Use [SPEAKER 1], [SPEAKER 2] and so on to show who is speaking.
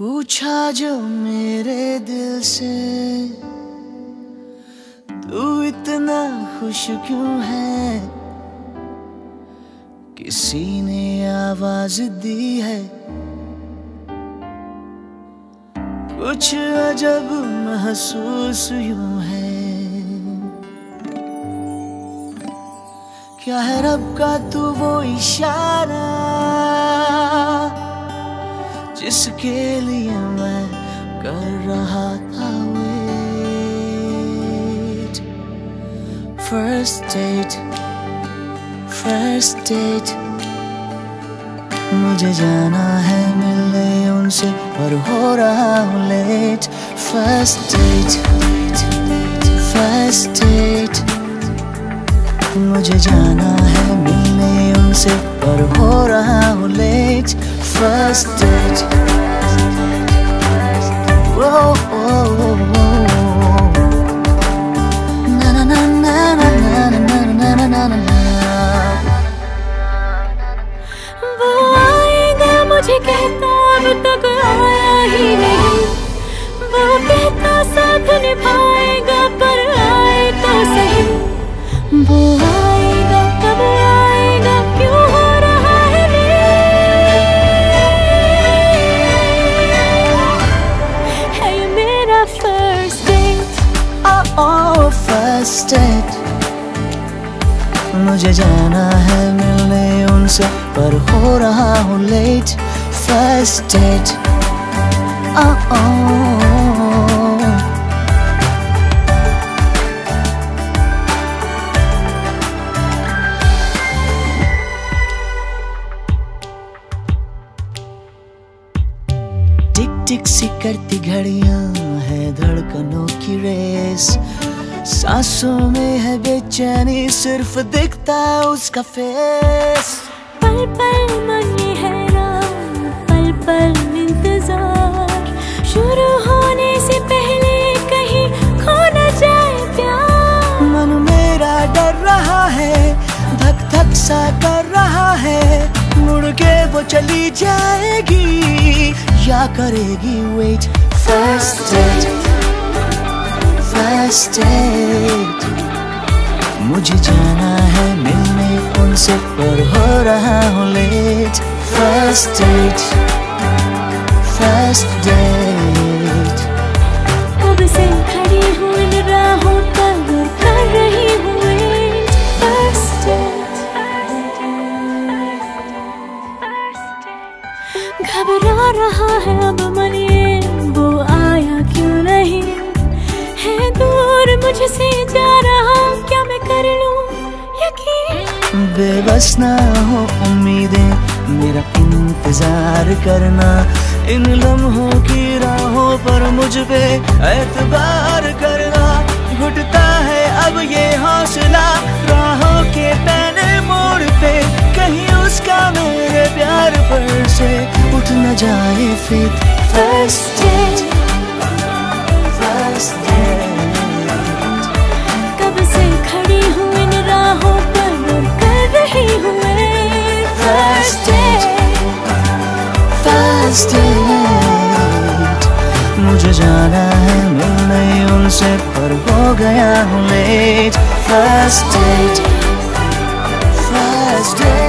[SPEAKER 1] पूछा जो मेरे दिल से, तू इतना खुश क्यों है? किसी ने आवाज़ दी है। कुछ अजब महसूस यूँ है। क्या है रब का तू वो इशारा? जिसके लिए मैं कर रहा था wait first date first date मुझे जाना है मिलने उनसे, पर हो रहा हूँ late first date first date मुझे जाना है मिलने उनसे, पर हो रहा हूँ लेट फर्स्ट डेट ना ना ना ना ना ना ना ना ना ना ना
[SPEAKER 2] वो आएगा मुझे कहता अब तक आया ही नहीं वो
[SPEAKER 1] date मुझे जाना है मिलने उनसे, पर हो रहा हूँ late first date. Tick tick सी करती घड़ियाँ है धड़कनों की रेस सांसों में है बेचैनी सिर्फ़ दिखता है उसका फेस
[SPEAKER 2] पल पल मन ये हैरान पल पल इंतज़ार। शुरू होने से पहले कहीं खो न जाए प्यार।
[SPEAKER 1] मन मेरा डर रहा है धक धक सा कर रहा है। मुड़ के वो चली जाएगी या करेगी wait first date first date मुझे जाना है, मिलने उनसे पर हो रहा हूँ late first date first date
[SPEAKER 2] कब से खड़ी हूँ इन राहों कर रही हूँ. First date. घबरा रहा है अब
[SPEAKER 1] बेबस ना हो उम्मीदें, मेरा इंतज़ार करना। इन लम्हों की राहों पर मुझ पे एतबार करना। घुटता है अब ये हौसला, राहों के पहले मोड़ पे। कहीं उसका मेरे प्यार पर से उठ न जाए फिर। फ़र्स्ट just too late मुझे जाना है मिलने उनसे, पर हो गया हूँ late first date first date